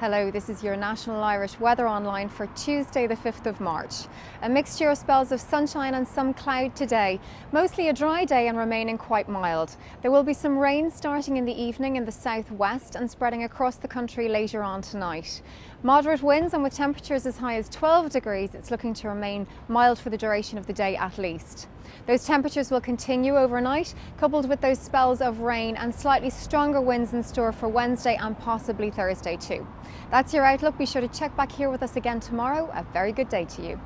Hello, this is your National Irish Weather Online for Tuesday, the 5th of March. A mixture of spells of sunshine and some cloud today. Mostly a dry day and remaining quite mild. There will be some rain starting in the evening in the southwest and spreading across the country later on tonight. Moderate winds and with temperatures as high as 12 degrees, it's looking to remain mild for the duration of the day at least. Those temperatures will continue overnight, coupled with those spells of rain and slightly stronger winds in store for Wednesday and possibly Thursday too. That's your outlook. Be sure to check back here with us again tomorrow. A very good day to you.